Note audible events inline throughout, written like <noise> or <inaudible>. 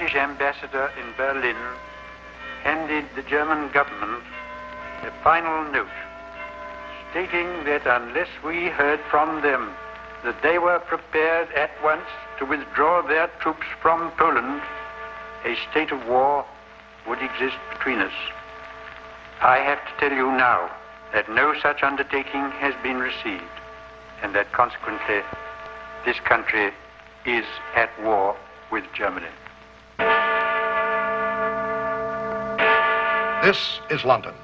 British ambassador in Berlin handed the German government a final note stating that unless we heard from them that they were prepared at once to withdraw their troops from Poland, a state of war would exist between us. I have to tell you now that no such undertaking has been received, and that consequently this country is at war with Germany. This is London.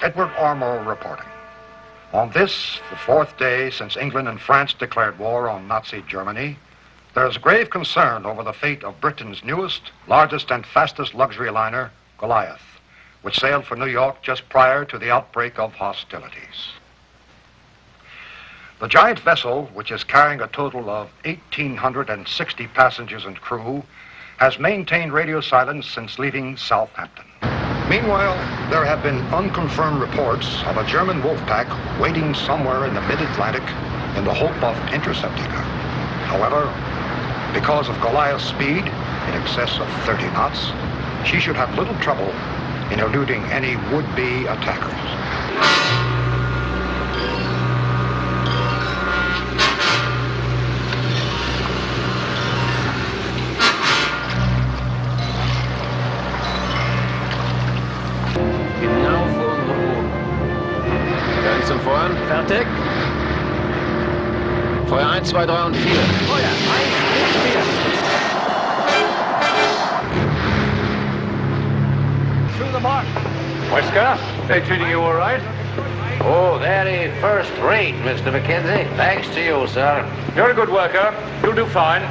Edward Armour reporting. On this, the fourth day since England and France declared war on Nazi Germany, there is grave concern over the fate of Britain's newest, largest, and fastest luxury liner, Goliath, which sailed for New York just prior to the outbreak of hostilities. The giant vessel, which is carrying a total of 1,860 passengers and crew, has maintained radio silence since leaving Southampton. Meanwhile, there have been unconfirmed reports of a German wolf pack waiting somewhere in the mid-Atlantic in the hope of intercepting her. However, because of Goliath's speed, in excess of 30 knots, she should have little trouble in eluding any would-be attackers. Zum Feuern. Fertig. Feuer 1, 2, 3 und 4. Feuer! Eins, vier! Through the mark. Wesker, they treating you all right? Oh, very first rate, Mr. Mackenzie. Thanks to you, sir. You're a good worker. You'll do fine.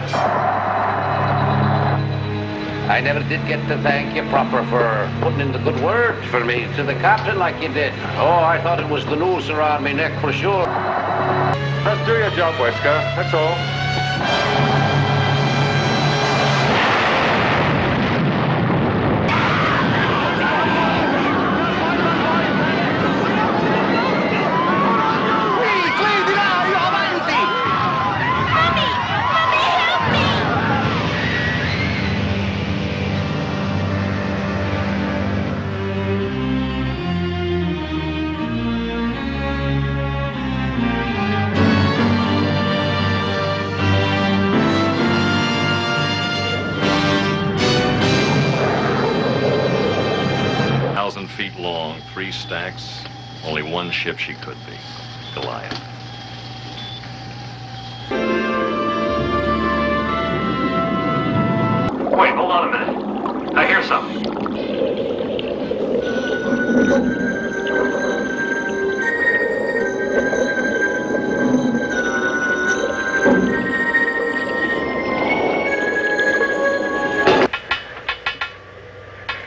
I never did get to thank you proper for putting in the good word for me to the captain like you did. Oh, I thought it was the noose around me neck for sure. Just do your job, Wesker. That's all. Feet three stacks, only one ship she could be. Goliath. Wait, hold on a minute. I hear something.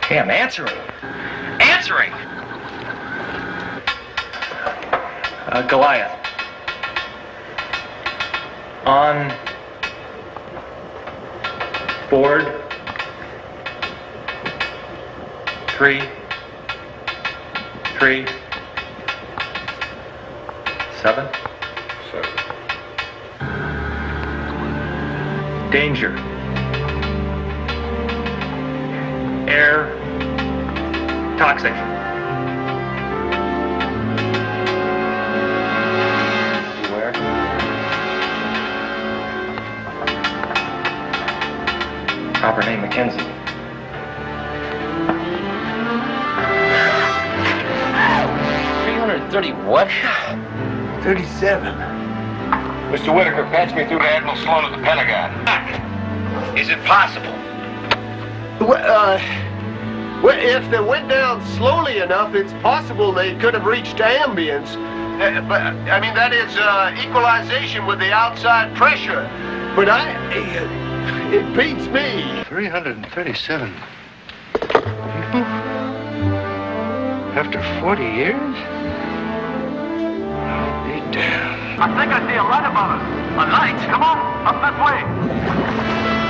Hey, I'm answering. Answering! Uh, Goliath. On board. Three. Three. Seven. Danger. Air. Toxic. Proper name Mackenzie. Three hundred thirty what? 37. Mr. Whitaker, patch me through to Admiral Sloan at the Pentagon. Is it possible? Well, uh, well, if they went down slowly enough, it's possible they could have reached ambience. Uh, but I mean, that is uh, equalization with the outside pressure. But I, uh, <laughs> it beats me. 337 people? After 40 years? I'll be damned. I think I see a light above us. A light? Come on, up this way.